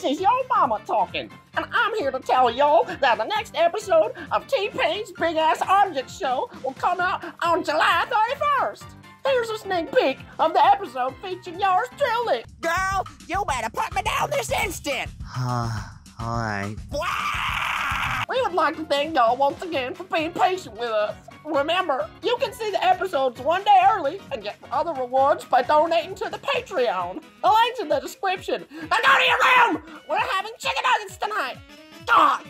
This is your mama talking, and I'm here to tell y'all that the next episode of T-Pain's Big Ass Object Show will come out on July 31st. Here's a sneak peek of the episode featuring yours truly. Girl, you better put me down this instant. Alright. We would like to thank y'all once again for being patient with us. Remember, you can see the episodes one day early and get other rewards by donating to the Patreon. The link's in the description. Now go to your room! We're having chicken nuggets tonight! God,